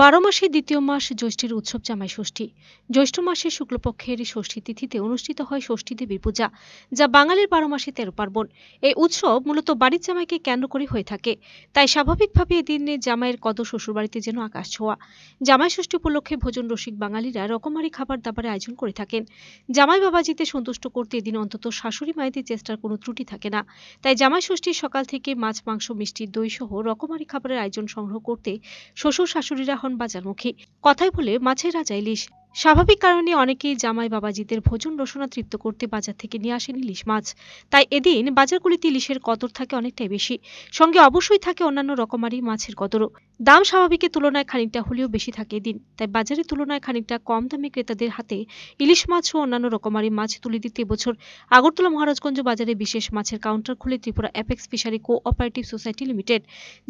বারো মাসে দ্বিতীয় মাস জ্যৈষ্ঠের উৎসব জামাই ষষ্ঠী। জ্যৈষ্ঠ মাসের শুক্লপক্ষের ষষ্ঠী তিথিতে অনুষ্ঠিত হয় ষষ্ঠী দেবীর পূজা, যা বাঙালির বারো মাসে তেরো পার্বণ। এই উৎসব মূলত বাড়ির জামাইকে কেন্দ্র করে হয়ে থাকে। তাই স্বাভাবিকভাবে এদিনে জামাইয়ের কদ শ্বশুরবাড়িতে যেন আকাশ ছোঁয়া। জামাই ষষ্ঠী উপলক্ষে ভোজন রসিক বাঙালিরা রকমারি খাবার দাবারের আয়োজন করে থাকেন। জামাই বাবাজিতে সন্তুষ্ট করতে এদিন অন্তত শাশুড়ি মায়েদের চেষ্টার কোনো ত্রুটি থাকে না। তাই জামাই ষষ্ঠীর সকাল থেকে মাছ, মাংস, মিষ্টি, দই সহ রকমারি খাবারের আয়োজন সংগ্রহ করতে শ্বশুর শাশুড়িরা হন বাজারমুখী কথাই বলে মাছের রাজা ইলিশ স্বাভাবিক কারণে অনেকেই জামাই বাবাজিদের ভোজন রসনা তৃপ্ত করতে বাজার থেকে নিয়ে আসেন ইলিশ মাছ। তাই এদিন বাজারগুলিতে ইলিশের কদর থাকে অনেকটাই বেশি। সঙ্গে অবশ্যই থাকে অন্যান্য রকমারি মাছের কদরও। দাম স্বাভাবিকের তুলনায় খানিকটা হলেও বেশি থাকে এদিন। তাই বাজারের তুলনায় খানিকটা কম দামে ক্রেতাদের হাতে ইলিশ মাছ ও অন্যান্য রকমারি মাছ তুলে দিতে এবছর আগরতলা মহারাজগঞ্জ বাজারে বিশেষ মাছের কাউন্টার খুলে Tripura apex fishery cooperative society limited,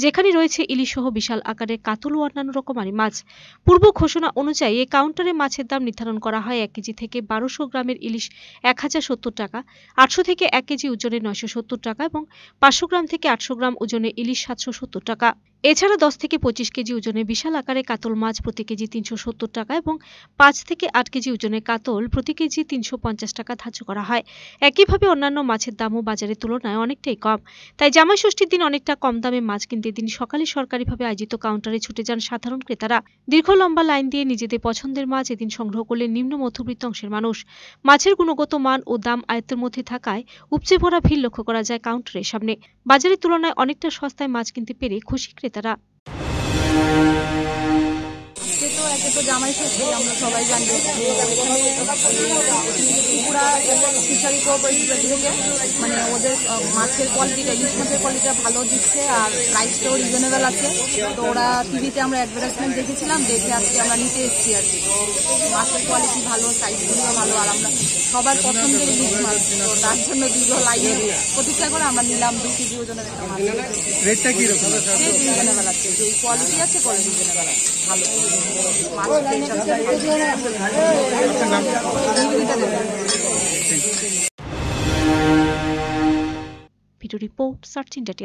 যেখানে রয়েছে ইলিশ সহ বিশাল আকারের কাতল ও অন্যান্য রকমারি মাছ। পূর্ব ঘোষণা অনুযায়ী এই কাউন্টারে মাছের দাম নির্ধারণ করা হয় এক কেজি থেকে বারোশো গ্রামের ইলিশ এক হাজার সত্তর টাকা, আটশো থেকে এক কেজি ওজনে নয়শো সত্তর টাকা এবং পাঁচশো গ্রাম থেকে আটশো গ্রাম ওজনে ইলিশ সাতশো সত্তর টাকা। এছাড়া দশ থেকে পঁচিশ কেজি ওজনে বিশাল আকারে কাতল মাছ প্রতি কেজি তিনশো সত্তর টাকা এবং পাঁচ থেকে আট কেজি ওজনে কাতল প্রতি কেজি তিনশো পঞ্চাশ টাকা ধার্য করা হয়। একইভাবে অন্যান্য মাছের দামও বাজারের তুলনায় অনেকটাই কম। তাই জামাই ষষ্ঠীর দিন অনেকটা কম দামে মাছ কিনতে দিন সকালে সরকারিভাবে আয়োজিত কাউন্টারে ছুটে যান সাধারণ ক্রেতারা। দীর্ঘ লম্বা লাইন দিয়ে নিজেদের পছন্দের মাছ এদিন সংগ্রহ করলেন নিম্ন মধ্যবিত্ত অংশের মানুষ। মাছের গুণগত মান ও দাম আয়ত্তের মধ্যে থাকায় উপচে ভরা ভিড় লক্ষ্য করা যায় কাউন্টারের সামনে। বাজারের তুলনায় অনেকটা সস্তায় মাছ কিনতে পেরে খুশি ক্রেতারা সে তো একে তো জামাই ষষ্ঠী আমরা সবাই জানি ত্রিপুরা ফিশারি কোঅপারেটিভ থেকে মানে ওদের মাছের কোয়ালিটিটা ইলিশ মাছের কোয়ালিটিটা ভালো দিচ্ছে আর প্রাইসটাও রিজনেবল আছে। তো ওরা টিভিতে আমরা অ্যাডভার্টাইজমেন্ট দেখেছিলাম দেখে আজকে আমরা নিতে এসেছি আর কি। মাছের কোয়ালিটি ভালো সাইজগুলিও ভালো আর আমরা সবার পছন্দের ইলিশ মাছ। তো তার জন্য দীর্ঘ লাইনের প্রতীক্ষা করে আমরা নিলাম দুই কেজি ওজনের একটা মাছ রেটটা কীরকম? রিজনেবল আছে যে কোয়ালিটি আছে কোয়ালিটি রিজনেবল আছে। ভালো। Video report search India